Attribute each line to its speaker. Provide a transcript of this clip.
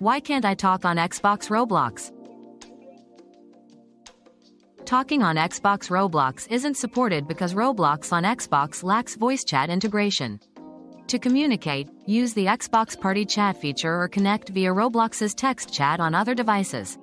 Speaker 1: Why can't I talk on Xbox Roblox? Talking on Xbox Roblox isn't supported because Roblox on Xbox lacks voice chat integration. To communicate, use the Xbox Party Chat feature or connect via Roblox's text chat on other devices.